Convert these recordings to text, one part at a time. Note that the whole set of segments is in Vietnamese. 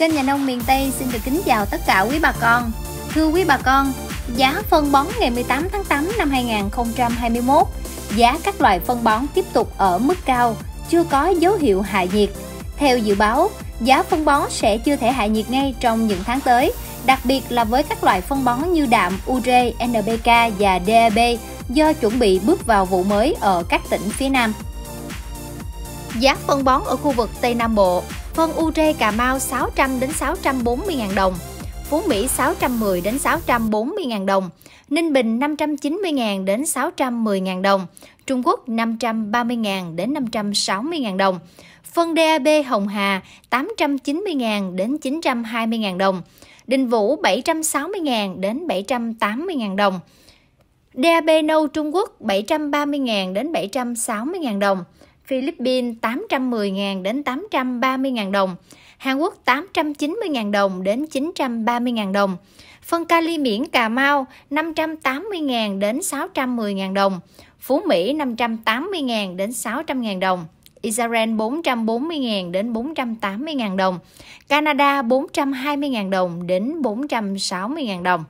Kênh Nhà nông miền Tây xin được kính chào tất cả quý bà con. Thưa quý bà con, giá phân bón ngày 18 tháng 8 năm 2021, giá các loại phân bón tiếp tục ở mức cao, chưa có dấu hiệu hạ nhiệt. Theo dự báo, giá phân bón sẽ chưa thể hạ nhiệt ngay trong những tháng tới, đặc biệt là với các loại phân bón như đạm, ure, NPK và DAB e do chuẩn bị bước vào vụ mới ở các tỉnh phía Nam. Giá phân bón ở khu vực Tây Nam Bộ Phân ure Cà Mau 600 đến 640 000 đồng, Phú Mỹ 610 đến 640 000 đồng, Ninh Bình 590 000 đến 610 000 đồng, Trung Quốc 530 000 đến 560 000 đồng. Phân DAB Hồng Hà 890 000 đến 920 000 đồng, Đình Vũ 760 000 đến 780 000 đồng. DAB nâu Trung Quốc 730 000 đến 760 000 đồng. Philippines 810.000 đến 830.000 đồng, Hàn Quốc 890.000 đồng đến 930.000 đồng. Phân kali miễn Cà Mau 580.000 đến 610.000 đồng, Phú Mỹ 580.000 đến 600.000 đồng. Israel 440.000 đến 480.000 đồng, Canada 420.000 đồng đến 460.000 đồng.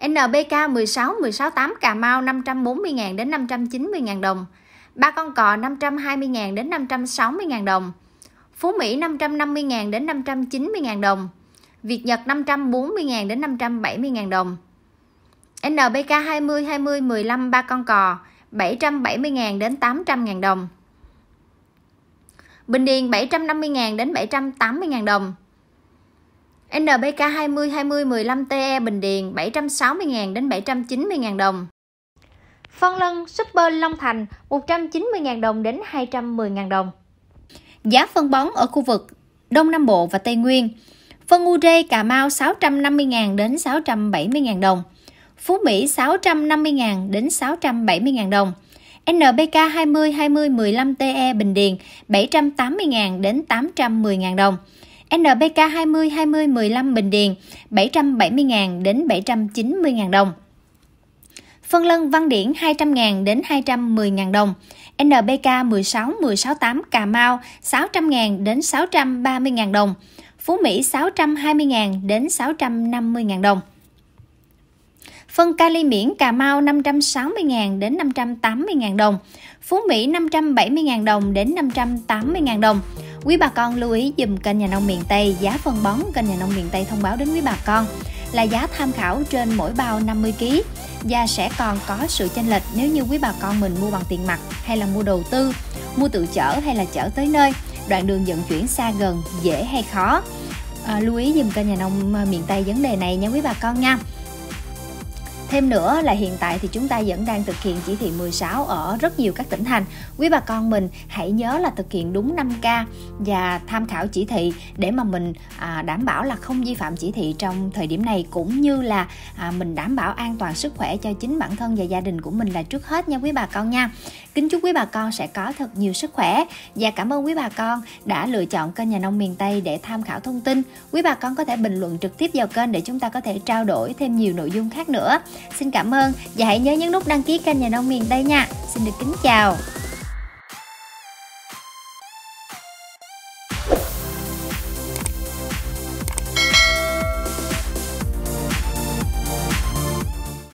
NBK 16 168 Cà Mau 540.000 đến 590.000 đồng. Ba con cò 520.000 đến 560.000 đồng. Phú Mỹ 550.000 đến 590.000 đồng. Việt Nhật 540.000 đến 570.000 đồng. NBK 20 20 15 ba con cò 770.000 đến 800.000 đồng. Bình Điền 750.000 đến 780.000 đồng. NBK 20 20 15 TE Bình Điền 760.000 đến 790.000 đồng. Phân lân Super Long Thành 190.000 đồng đến 210.000 đồng. Giá phân bón ở khu vực Đông Nam Bộ và Tây Nguyên. Phân ure Cà Mau 650.000 đến 670.000 đồng. Phú Mỹ 650.000 đến 670.000 đồng. NBK 20 20 15 TE Bình Điền 780.000 đến 810.000 đồng. NBK 20 20 15 Bình Điền 770.000 đến 790.000 đồng. Phân lân, Văn Điển 200.000 đến 210.000 đồng. NBK 16 16 8 Cà Mau 600.000 đến 630.000 đồng. Phú Mỹ 620.000 đến 650.000 đồng. Phân kali miễn, Cà Mau 560.000 đến 580.000 đồng. Phú Mỹ 570.000 đồng đến 580.000 đồng. Quý bà con lưu ý dùm kênh nhà nông miền Tây giá phân bón kênh nhà nông miền Tây thông báo đến quý bà con là giá tham khảo trên mỗi bao 50 kg và sẽ còn có sự chênh lệch nếu như quý bà con mình mua bằng tiền mặt hay là mua đầu tư, mua tự chở hay là chở tới nơi, đoạn đường vận chuyển xa gần, dễ hay khó. À, lưu ý dùm kênh nhà nông miền Tây vấn đề này nha quý bà con nha. Thêm nữa là hiện tại thì chúng ta vẫn đang thực hiện chỉ thị 16 ở rất nhiều các tỉnh thành. Quý bà con mình hãy nhớ là thực hiện đúng 5K và tham khảo chỉ thị để mà mình à, đảm bảo là không vi phạm chỉ thị trong thời điểm này cũng như là à, mình đảm bảo an toàn sức khỏe cho chính bản thân và gia đình của mình là trước hết nha quý bà con nha. Kính chúc quý bà con sẽ có thật nhiều sức khỏe và cảm ơn quý bà con đã lựa chọn kênh Nhà nông miền Tây để tham khảo thông tin. Quý bà con có thể bình luận trực tiếp vào kênh để chúng ta có thể trao đổi thêm nhiều nội dung khác nữa. Xin cảm ơn và hãy nhớ nhấn nút đăng ký kênh Nhà nông miền Tây nha. Xin được kính chào.